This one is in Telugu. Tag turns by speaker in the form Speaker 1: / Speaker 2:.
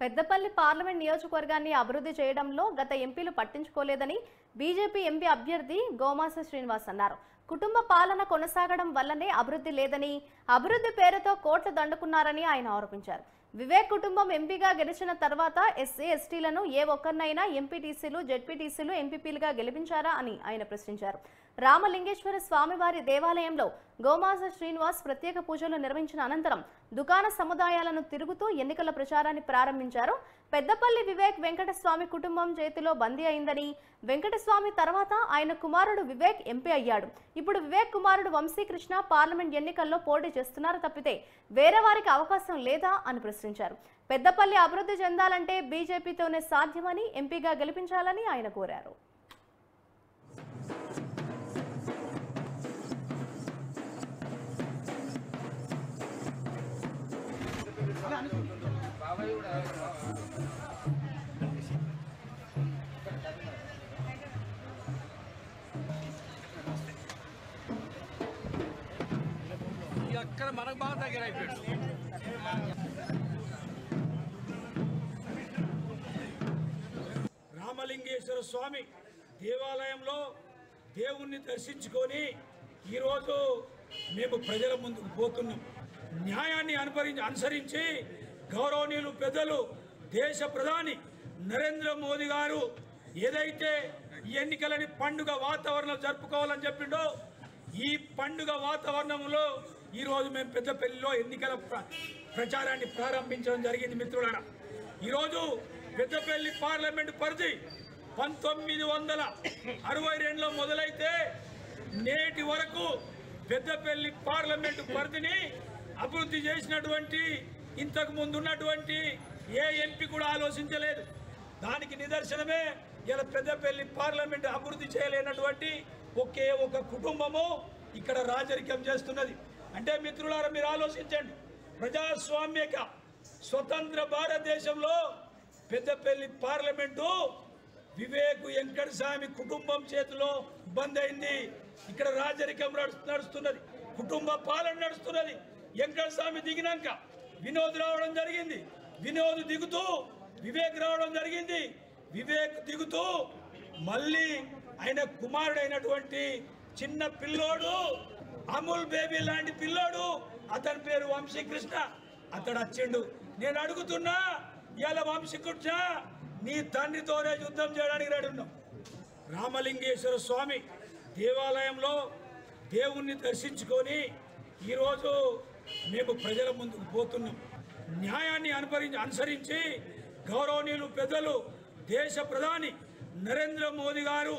Speaker 1: పెద్దపల్లి పార్లమెంట్ నియోజకవర్గాన్ని అభివృద్ధి చేయడంలో గత ఎంపీలు పట్టించుకోలేదని బీజేపీ ఎంపీ అభ్యర్థి గోమాస శ్రీనివాస్ అన్నారు. కుటుంబ పాలన కొనసాగడం వల్లనే అభివృద్ధి లేదని అభివృద్ధి పేరుతో కోట్లు దండుకున్నారని ఆయన ఆరోపించారు. వివేక్ కుటుంబం ఎంపీగా గెలిచిన తర్వాత ఎస్సీ ఎస్టీలను ఏ ఒక్కరినైనా ఎంపీటీసీలు జెడ్పీటీసీలు ఎంపీపీలుగా గెలిపించారా అని ఆయన ప్రశ్నించారు. రామలింగేశ్వర స్వామివారి దేవాలయంలో గోమాస శ్రీనివాస్ ప్రత్యేక పూజలు నిర్వహించిన అనంతరం దుకాణ సముదాయాలను తిరుగుతూ ఎన్నికల ప్రచారాన్ని ప్రారంభించారు. పెద్దపల్లి వివేక్ వెంకటస్వామి కుటుంబం చేతిలో బందీ అయిందని వెంకటస్వామి తర్వాత ఆయన కుమారుడు వివేక్ ఎంపీ అయ్యాడు. ఇప్పుడు వివేక్ కుమారుడు వంశీకృష్ణ పార్లమెంట్ ఎన్నికల్లో పోటీ చేస్తున్నారు తప్పితే వేరే వారికి అవకాశం లేదా అని ప్రశ్నించారు. పెద్దపల్లి అభివృద్ధి చెందాలంటే బీజేపీతోనే సాధ్యమని ఎంపీగా గెలిపించాలని ఆయన కోరారు.
Speaker 2: అక్కడ మనకు బాగా దగ్గర అయిపోయాడు.
Speaker 3: రామలింగేశ్వర స్వామి దేవాలయంలో దేవుణ్ణి దర్శించుకొని ఈరోజు మేము ప్రజల ముందుకు పోతున్నాం. న్యాయాన్ని అనుపరించి అనుసరించి గౌరవనీయులు పెద్దలు దేశ ప్రధాని నరేంద్ర మోదీ గారు ఏదైతే ఎన్నికలని పండుగ వాతావరణం జరుపుకోవాలని చెప్పిండో ఈ పండుగ వాతావరణంలో ఈరోజు మేము పెద్దపల్లిలో ఎన్నికల ప్ర- ప్రచారాన్ని ప్రారంభించడం జరిగింది మిత్రులారా. ఈరోజు పెద్దపల్లి పార్లమెంటు పరిధి పంతొమ్మిది వందల అరవై రెండులో మొదలైతే నేటి వరకు పెద్దపల్లి పార్లమెంటు పరిధిని అభివృద్ధి చేసినటువంటి ఇంతకు ముందు ఉన్నటువంటి ఏ ఎంపీ కూడా ఆలోచించలేదు. దానికి నిదర్శనమే ఇలా పెద్దపల్లి పార్లమెంట్ అభివృద్ధి చేయలేనటువంటి ఒకే ఒక కుటుంబము ఇక్కడ రాజరికం చేస్తున్నది. అంటే మిత్రులారా మీరు ఆలోచించండి. ప్రజాస్వామ్యక స్వతంత్ర భారతదేశంలో పెద్దపల్లి పార్లమెంటు వివేక్ వెంకటస్వామి కుటుంబం చేతిలో బంద్ అయింది. ఇక్కడ రాజరికం నడుస్తు- నడుస్తున్నది. కుటుంబ పాలన నడుస్తున్నది. వెంకటస్వామి దిగినాక వినోద్ రావడం జరిగింది. వినోద్ దిగుతూ వివేక్ రావడం జరిగింది. వివేక్ దిగుతూ మళ్ళీ ఆయన కుమారుడైనటువంటి చిన్న పిల్లోడు అమూల్ బేబీ లాంటి పిల్లోడు అతని పేరు వంశీకృష్ణ. అతడు వచ్చిండు నేను అడుగుతున్నా ఇలా వంశీకృష్ణ నీ తండ్రితోనే యుద్ధం చేయడానికి రెడీ రామలింగేశ్వర స్వామి దేవాలయంలో దేవుణ్ణి దర్శించుకొని ఈరోజు మేము ప్రజల ముందుకు పోతున్నాం. న్యాయాన్ని అనుపరించి అనుసరించి గౌరవనీయులు పెద్దలు దేశ ప్రధాని నరేంద్ర మోదీ గారు